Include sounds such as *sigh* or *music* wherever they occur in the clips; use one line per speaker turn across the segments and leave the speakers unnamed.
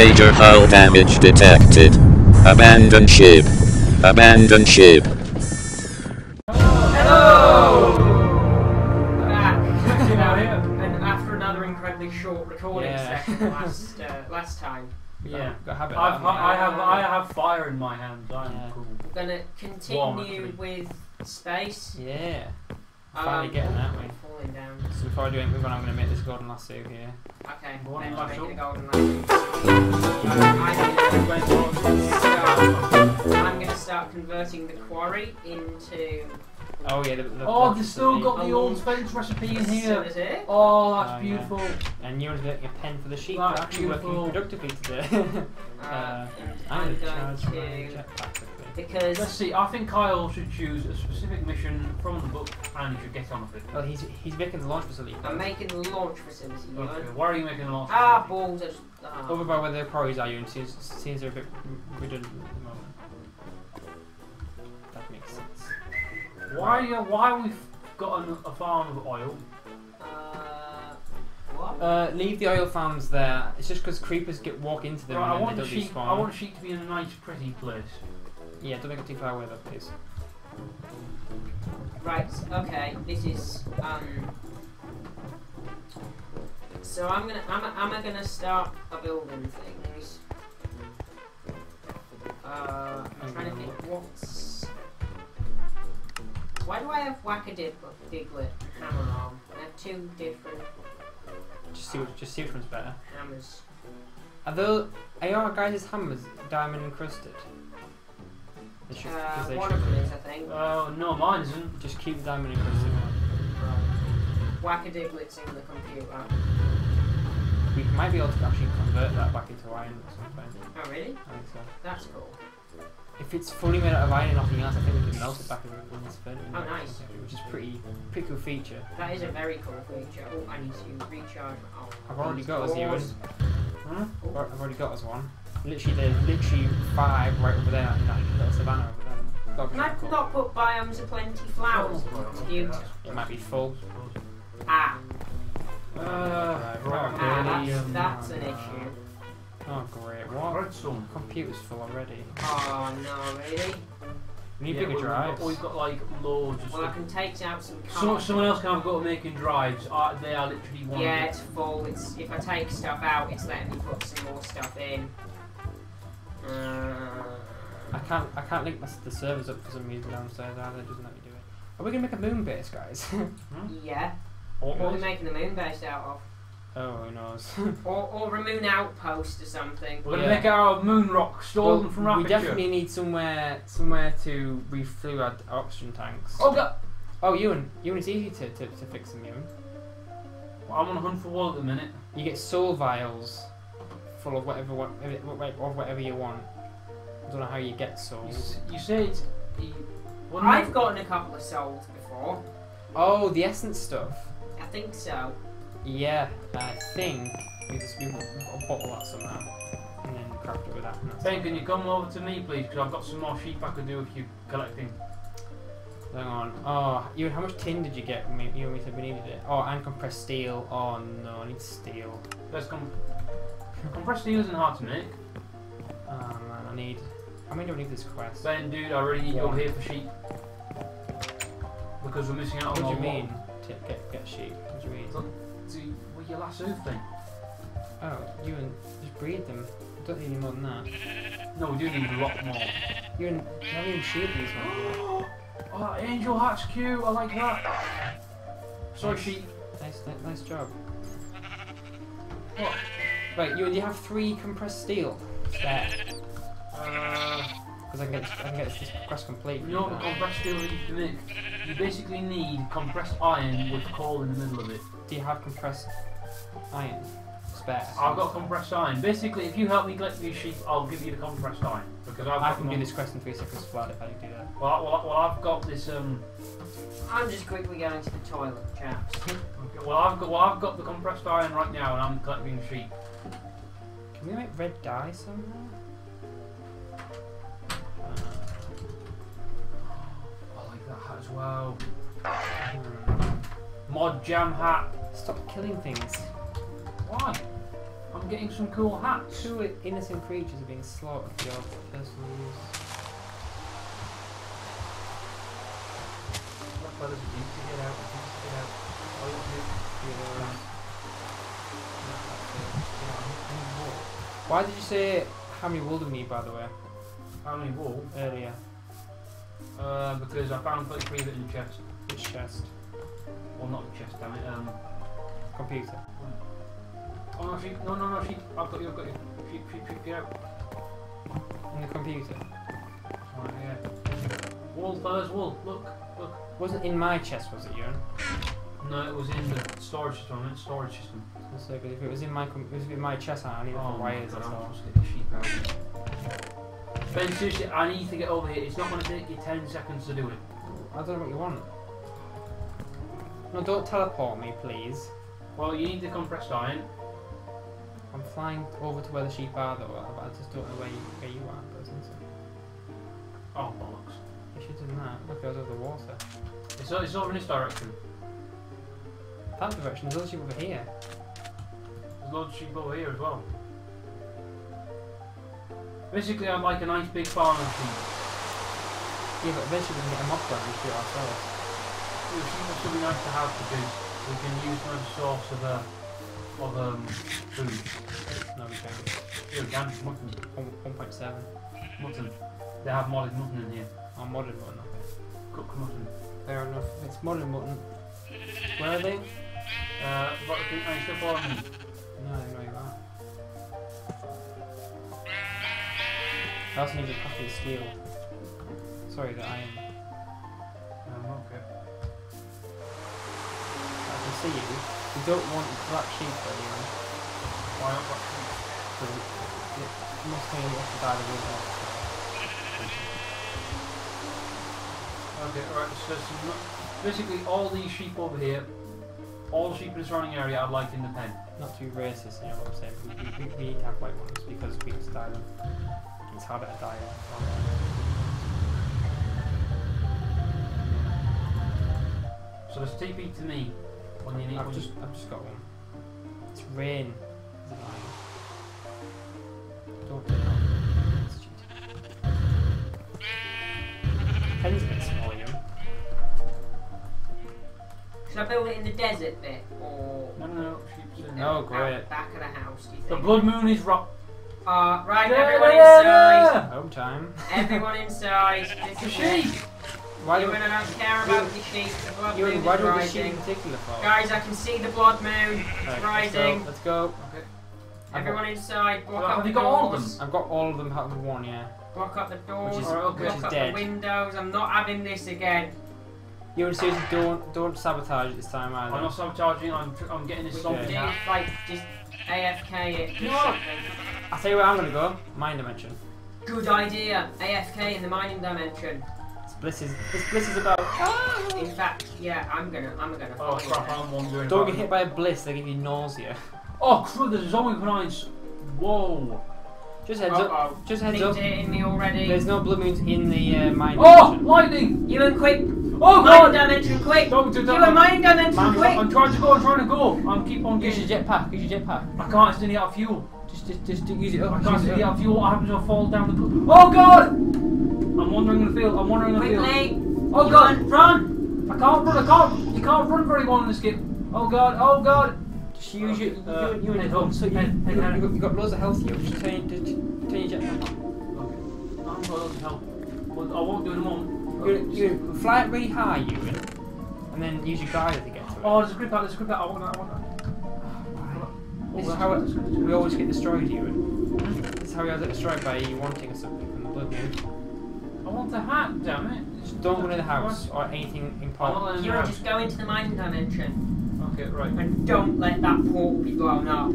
Major hull damage detected. Abandon ship. Abandon ship.
Hello! Back.
Now here.
and after another incredibly short recording
Yeah.
session last uh, last time,
Yeah,
got a habit.
I've,
haven't?
I have I have fire in my hands. I'm
Yeah.
cool.
we're gonna
Warm,
continue
actually.
with space.
Yeah. Finally
Um,
getting that before I do anything, I'm going to make this golden lasso here.
Okay,
Golden
let's
lasso?
make it a golden lasso. I'm gonna start. I'm gonna start converting the quarry into.
Oh yeah. The, the
Oh, they've still
of
got the old Spence recipe in
So
here.
is it?
Oh, that's
Oh, yeah.
beautiful.
And you're getting a pen for the sheep.
That's
We're actually
beautiful.
working productively today. *laughs*
Uh,
Uh, I'm
I'm
going to charge my
to
jetpack quickly.
Let's see. I think Kyle should choose a specific mission from the book, and he should get on with it.
Well, he's he's making the launch facility.
I'm making the launch facility. You
Okay.
know?
Why are you making the launch?
Ah,
facility?
balls. Are, ah.
Over by where the quarries are, you and seems seems they're a bit redundant at the moment. That makes sense.
Why? Uh, why we've got an, a farm of oil?
Uh, what?
Uh, leave the oil farms there. It's just because creepers get walk into them
Right, I
and
want
then
the
they don't
sheep.
respawn.
I want sheep to be in a nice, pretty place.
Yeah, don't make it too far away though, please.
Right, okay, this is, um... So I'm gonna, am I, am I gonna start a building things? Uh, I'm trying to think what's... Why do I have Whack-a-Diglet and Hammer Arm? I have two different
Just see what, just see which one's better.
hammers.
Are those are your guys' hammers diamond encrusted? They should, 'cause
Uh, one of them is, I think.
Uh, no, mine isn't.
Just keep the diamond encrusted one.
Whack-a-Diglet's in the computer.
We might be able to actually convert that back into iron at some point.
Oh, really?
I think so.
That's cool.
If it's fully made out of iron and nothing else, I think we can melt it back in the spin.
Oh, nice.
Which is pretty pretty cool feature.
That is a very cool feature. Oh, I need to recharge my arm.
I've already got us. Ewan.
Huh?
I've I've already got us one. Literally, there's literally five right over there in that little savannah over there. That'd be
Can I
cool.
not put biomes of plenty flowers? Cute.
It might be full.
Ah,
Uh,
Right,
right,
ah, that's,
um,
that's an issue.
Oh great, what?
Redstone.
Computer's full already.
Oh no, really?
We need
Yeah,
bigger
we've got-
drives.
We've got like loads of
Well, I can take out some
So,
cards.
someone else can have got making drives. Uh, they are literally one.
Yeah, it's full. It's if I take stuff out, it's letting me put some more stuff in. Uh,
I can't I can't link my, the servers up for some reason downstairs either. It doesn't let me do it. Are we gonna make a moon base, guys? *laughs*
yeah.
the-
What are we making the moon base out of?
oh, who knows? *laughs*
Or, or a moon outpost or something.
We're gonna
Yeah.
make our out moon rock stolen
Well,
from Rapture.
we definitely need somewhere somewhere to refuel our oxygen tanks.
Oh god!
Oh, Ewan, Ewan, it's easy to, to, to fix them, Ewan.
I'm on a hunt for wool at the minute.
You get soul vials full of whatever what, eh, of whatever you want. I don't know how you get
You,
souls.
s- you say it's. You,
I've
am
gotten a couple of souls before.
Oh, the essence stuff.
I think so.
Yeah, I think we just we will bottle that somehow and then craft it with that. and
Ben, can you come over to me, please? Because I've got some more sheep I could do with you collecting.
Hang on. Oh, Ewan, how much tin did you get when we, you and me said we needed it? Oh, and compressed steel. Oh no, I need steel.
Let's come. Compressed steel isn't hard to make.
Oh man, I need. How many do I need this quest?
Ben, dude, I really need
One.
your here for sheep. Because we're missing out on What
do you mean? T- get get sheep. What do you mean?
See, with your lasso thing.
Oh, you and... just breed them. I don't need any more than that.
No, we do need a lot more.
Ewan, you haven't even sheep these ones. *gasps*
Oh, angel hat's cute. I like that. Sorry, sheep.
Nice, ni- nice job.
What?
Right, Ewan, you have three compressed steel spare.
Uh,
Because I can get I can get this quest complete.
you know what the compressed steel that you can make? You basically need compressed iron with coal in the middle of it.
Do you have compressed iron spare?
I've got compressed iron. Basically, if you help me collect these sheep, I'll give you the compressed iron because I've
I
got
can do this quest in three seconds flat if I do that.
Well, I- well, I- well, I've got this. Um,
I'm just quickly going to the toilet, chaps. *laughs*
well, I've got well, I've got the compressed iron right now, and I'm collecting sheep.
Can we make red dye somehow? Uh,
I like that hat as well.
hmm.
Mod jam hat.
Stop killing things.
Why? I'm I'm getting some cool hats.
Two innocent creatures are being slaughtered for your personal use. Why did you say how many wool do we need, by the way.
How many wool?
earlier?
Uh, because I found 33 of it in the chest.
Which chest?
Well, not the chest, damn it. Um,
Computer.
oh no, sheep. No, no, no, sheep. I've got you, I've got you. Sheep, sheep, sheep, get out.
In the computer.
Alright, yeah. Wool, fellas, wool. Look, look.
Wasn't in my chest, was it, Ewan?
No, it was in the storage system. Meant storage system.
I was gonna say, 'cause if it was in my if it was in my chest, I need
Oh
wires.
God,
That's
I'm
all.
supposed to get the sheep out. Ben, seriously, I need to get over here. It's not going to take you 10 seconds to do it.
I don't know what you want. No, don't teleport me, please.
Well, you need the compressed iron.
I'm flying over to where the sheep are, though, but I just don't know where you, where you are. So
Oh, bollocks.
you should have done that. Look, it was over the water.
It's, it's over in this direction.
That direction, there's other sheep over here.
There's loads of sheep over here as well. Basically, I'm like a nice big farm of sheep.
Yeah, but eventually we can get a mob run and shoot ourselves.
The sheep would still be nice to have because we can use them as a source of, uh, of um, food.
No, we can't.
Here, again, mutton.
1.7.
Mutton. They have modded mutton in here.
Oh, modern mutton, okay.
Cooked mutton.
Fair enough. It's modern mutton. Where are they?
Uh, I think I still following me.
No, I know you are. I also need a copy of steel. Sorry, the iron.
Um, okay.
I can see you. You don't want black sheep though, you know.
Why not black sheep?
So it must mean you have to die the off.
Okay, alright, so some, basically all these sheep over here, all the sheep in the surrounding area I'd like in the pen.
Not too racist, you know what I'm saying? We, we, we need to have white ones because we can die them. It's harder to die
So there's TP to me when you need
I've
when
just I've just got one. It's rain. Is it mine? Don't
Should I build it in the desert bit or
No, no, no, sheep's in
No, great.
back of the house? Do you
The blood moon is rock.
Uh, right, everyone inside.
Home time.
Everyone *laughs* inside. This
The sheep!
Why
You
do
and I don't care about the sheep. The blood
you
moon
why
is
do the sheep in particular for?
Guys, I can see the blood moon.
Right,
It's
let's
rising.
go. Let's go.
Okay.
I've
Everyone inside. Block
Well,
up
have
the
you got all of them?
I've got all of them Have of one, yeah.
Block up the doors.
Which is-
Alright, okay.
block
is
up
dead.
the windows. I'm not having this again.
You and Susan don't don't sabotage it this time either.
I'm not sabotaging, I'm, tr- I'm getting this
Okay.
zombie
Dude,
out.
like just AFK it. Just
No.
something.
I'll tell you where I'm gonna go. Mind dimension.
Good idea. AFK in the mining dimension.
This Blizz is this Blizz is about.
In fact, yeah, I'm gonna, I'm gonna.
Oh
follow
crap,
you
I'm wandering.
Don't get hit by a Blizz. They give you nausea.
Oh crap, there's a zombie behind. Whoa.
Just
there.
heads up.
Uh-oh.
Just heads
Things
up.
hitting me already.
There's no blue moons in the uh, mine
Oh,
dimension.
lightning!
You and quick.
Oh
mining
god!
dimension quick.
Don't do
You
that.
and mining dimension
I'm,
quick.
I'm trying to go, I'm trying to go. I'm keep on
Use
getting.
your jetpack. Use your jetpack.
I can't, it's nearly out of fuel.
Just just just use it up.
I can't
use
see
it
the
up.
out of fuel. What happens if I fall down the cl- Oh god! I'm wandering in the field, I'm wandering in the field.
Quickly.
Oh god!
run.
I can't run, I can't! You can't run very well in this game. Oh god, oh god!
Just use your you,
Uh,
you, you, you,
up,
so you,
head-
you,
head
you,
down.
you, got, you got loads of health here. Just turn, just turn your jetpack.
Okay. I'm going to help. Well, I won't do it in a moment.
You, you fly it really high, Ewan, and then use your glider to get to it.
Oh, there's a grip out, there's a grip out. I want that, I want that.
This is how it,
that's good, that's good.
we always get destroyed, Ewan. This is how we always get destroyed by you wanting something from the blood moon.
I want the hat, damn it.
Just don't go in the house or anything
I'm not
important.
letting
You
the house.
just go into the mining dimension
Okay, right.
and don't let that portal be blown up.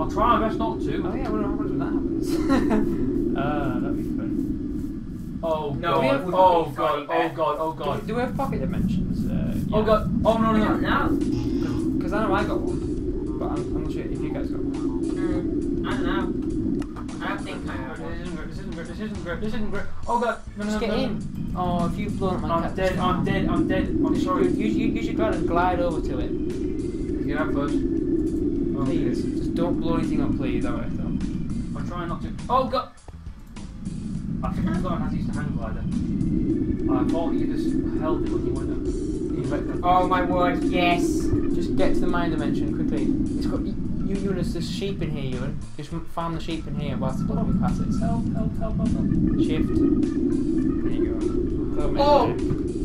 I'll try my best not to.
Oh
to.
yeah, I wonder what happens when that happens. *laughs* *laughs* uh, that'd be fun.
Oh
No,
god,
it wouldn't
oh
be
god, oh god, oh
Do,
god.
do we have pocket dimensions? Uh,
Oh god, oh no
I
no
don't
no.
Because I know I got one, but I'm, I'm not sure if you guys got one.
Mm, I don't know. I don't think I have
This
one.
isn't great, this isn't great, this isn't great, this isn't great. Oh god, no no
Just
no.
get
no,
in. Oh, if you've blown up
no.
my
I'm
cat,
dead, I'm dead, I'm dead. I'm sorry.
use, use, use your glider and glide over to it.
Get out first. Oh,
Please,
okay.
just Just don't blow anything up, please. That way, though.
I'm trying not to. Oh god! I think I forgot to hang glider. I thought you just held it when you went up. You let them-
Oh my word, yes.
Just get to the mine dimension quickly. It's got you. You, Ewan, there's sheep in here, Ewan. Just farm the sheep in here whilst the blood passes.
Help, help, help, help, help.
Shift. There you go. Go.
Oh!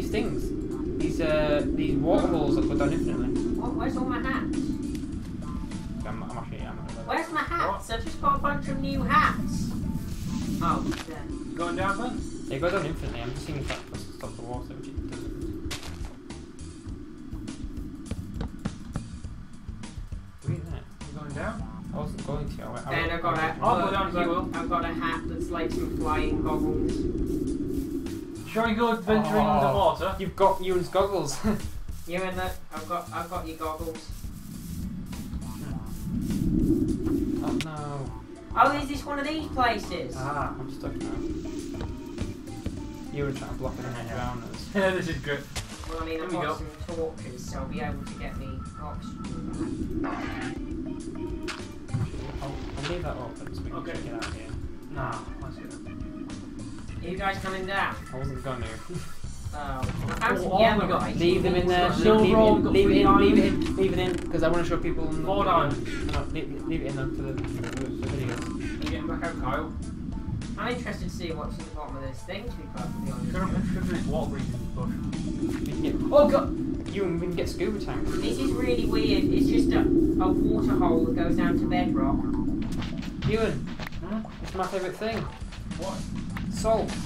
These things. These uh, these water holes that go down infinitely.
Oh, where's all my hats?
I'm, I'm actually, I'm not
Where's my hats? I've just got a bunch of new hats. Oh, there.
Going down, Ben?
They go down infinitely. I'm just seeing if that does stop the water, which it doesn't. Weird, isn't it?
You going down?
I wasn't going to. I went. I
Then I've got
I
a.
went-
Oh, go down, you.
I've got a hat that's like some flying goggles.
Shall we go adventuring
Oh.
underwater?
You've got Ewan's goggles. *laughs*
You and the. I've got. I've got your goggles.
oh no.
Oh, is this one of these places?
Ah.
I'm stuck now. You were trying to block it in the ground. *laughs*
Yeah, this is good.
Well, I mean, I've
we
got some torches, so I'll be able to get me oxygen.
I'll, I'll leave that open so we can
Okay.
get out of here.
Nah, let's go.
Are you guys coming down?
I wasn't going *laughs* to.
Oh, I found some
Oh,
yellow
we got-
guys.
Leave them in there.
Silver
Leave, leave,
roll,
it,
we've
leave it in. Leave it in. Leave it in because I want to show people. in the-
Four diamonds.
No, leave, leave it in them for the, for the, the videos.
You getting back out, Kyle?
I'm interested to see what's at the bottom of this thing, to be perfectly honest.
Should
with you.
have this water breathing bush.
We can oh god! You and we can get scuba tanks.
This is really weird. It's just a, a water hole that goes down to bedrock.
Ewan,
Hmm?
it's my favourite thing.
What?
Salt. *laughs*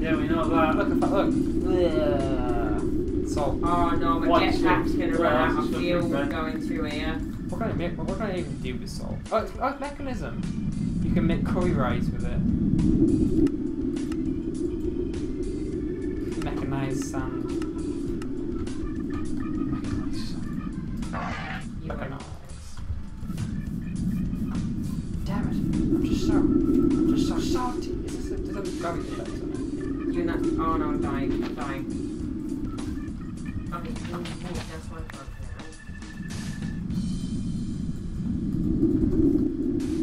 Yeah, we know that.
look at that. Look. Bleh. Salt.
Oh no, my jetpack's gonna run out of fuel going through here.
What can I make? What can I even do with salt? Oh, it's, oh, mechanism. You can make curry rice with it. Mechanized sand. Is this a, does that gravity it?
You not. Oh no, I'm dying. I'm dying. Okay, oh, oh, that's my phone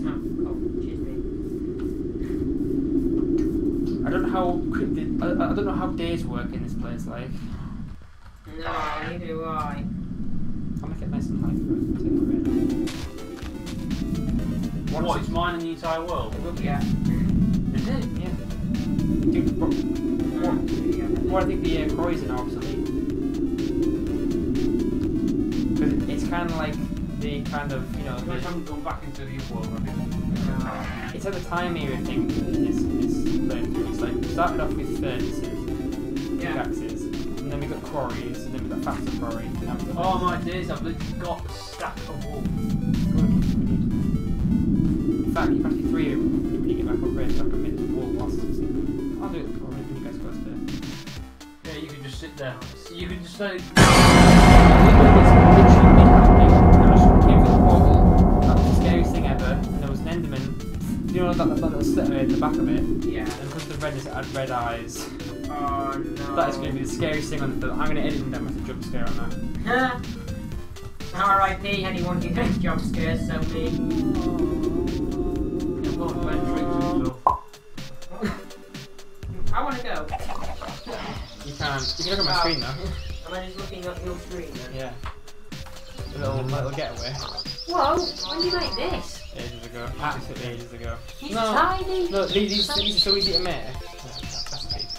now. Oh, cool. Cheers, me.
I don't know how quick I, I don't know how days work in this place. Like,
No, neither do I.
I'll make it nice and high for it. Take it. Once
What, it's mine in the entire world?
it will be.
Yeah.
Is it?
Yeah. Dude, what,
Yeah.
I think the uh, quarries are obsolete. Because it's kind of like the kind of, you know, the,
haven't gone back into the world, have you?
it's at the time era thing is, is playing through. It's like, we started off with furnaces,
Yeah.
pickaxes, and then we got quarries, and then we got faster quarry. and now we've got-
Oh my days, I've literally got a stack of wool.
In fact, you can actually three of them when you get back up red, so I can make the wall whilst it's I'll do it for when you guys go upstairs.
Yeah, you can just sit there. You can just say,
Came the portal, that was the scariest thing ever, there was an Enderman. You know that, that, that little slit in the back of it?
Yeah.
And because the redness it had red eyes.
Oh no.
That is going to be the scariest thing on the film. I'm going to edit them as a jump scare on that. *laughs*
R.I.P. anyone who makes jump scares, so me.
you've
You can. You can look at my screen now.
Am I just looking up your screen then?
Yeah. A little, little getaway.
Whoa, when did you make this?
Ages ago. Absolutely ages ago.
It's
No.
tiny.
Look, these, these, these are so easy to make.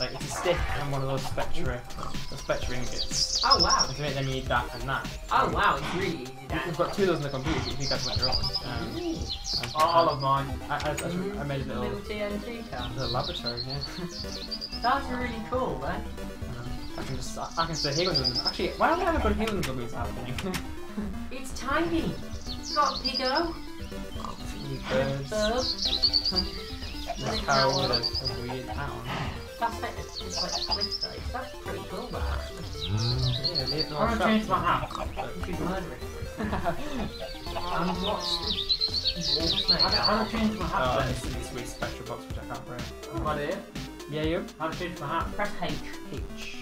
Like, it's a stick and one of those spectra, the spectra ingots.
Oh wow.
And to make them, you need that and that.
Oh wow, it's really easy
We've got two of those in the computer, so you think that's what your own. Um,
Ooh,
All of mine.
I, I, I, I made a
little
little,
TNT car.
little laboratory, yeah. *laughs*
That's really cool, man.
Uh, I can just, I, I can say here with them. Actually, why don't we have a good healing zombies happening? *laughs*
It's tiny. It's got a big O.
These birds,
Herb.
this cow with a, a weird hat on.
That's like it's just like cliff face. That's pretty cool, man. Actually. Mm.
Yeah, they, they're all
I'm gonna change my hat.
You should murder it. And what's walls, mate.
How do- how change my hat uh,
Oh,
then?
it's this weird spectral box which I can't break.
Am I there?
Yeah, you?
How to change my hat?
Press H.
H.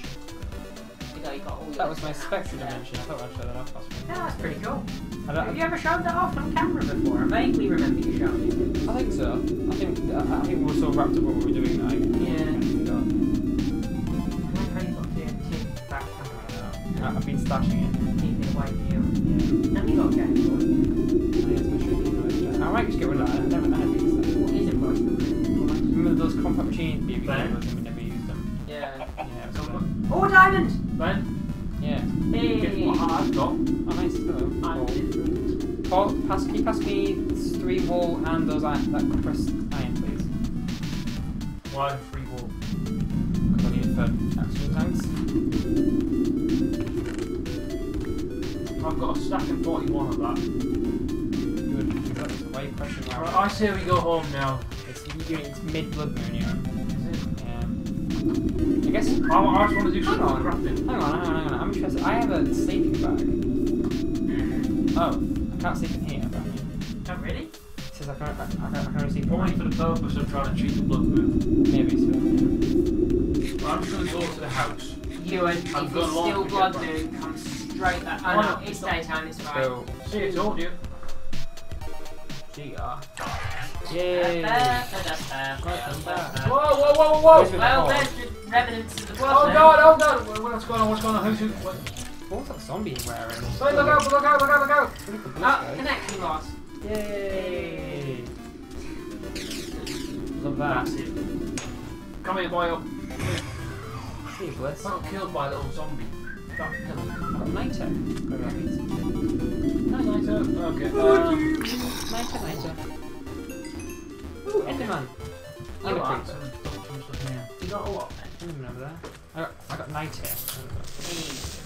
You go, you got all your
That was my spectral dimension. I thought I'd show that off last week.
Yeah, that's pretty cool. Have you ever shown that off on camera before? I vaguely remember you showing it.
I think so. I think I, think we were so wrapped up what we were doing that
Yeah.
I
I like how you got TNT back camera.
don't know. I- I've been stashing it.
Keep it away from you.
Yeah.
And you got a Game Boy.
I think it's my shrinking I might just get rid of that. I never Remember those compact machines BB
Ben?
games and we never used them?
Yeah.
Yeah,
So,
so,
Oh, diamond!
Ben,
yeah.
Hey!
guess what hat I've got?
Oh, nice. Hello.
I'm
Cool.
different.
Paul, pass, can you pass me three wool and those iron, that compressed iron, please?
Why three wall?
Because I need it for action tanks.
I've got a stack of 41 of that.
Good. That is why you question why.
Right, I say we go home now.
It's, you, it's mid blood moon, you know.
Is it?
Yeah. I guess.
I, I just want to do
Hang
some
on.
crafting.
Hang on, hang on, hang on. I'm interested. I have a sleeping bag. Mm-hmm. Oh, I can't sleep in here, apparently.
Oh, really?
It says I can, I, I can, I can only sleep
Only
in
for the purpose of trying to cheat the blood moon.
Maybe so.
Well, I'm just going to go to the house.
You and
I've
if it's still
to
blood
get back.
moon, come straight back.
Why
Oh no,
not?
it's daytime, it's fine.
So,
See, I told you.
GR. Yay!
Whoa, whoa, whoa, whoa!
Where's
there's the remnants of the blood
Oh god, oh god! What's going on? What's going on? Who's who? What?
What's that zombie wearing?
Hey, look out! Look out! Look out! Look out!
Oh, connection loss.
Yay! Love that.
Come here, boy. Up.
See.
I got killed by a little zombie. Killed
got means.
Nice, nice. uh, Okay. Uh,
Niter, Niter. Ooh, Enderman.
You
And a
are.
creeper.
some- some stuff in here.
You got a what then?
Enderman over there. I got, I got Niter.
Hey.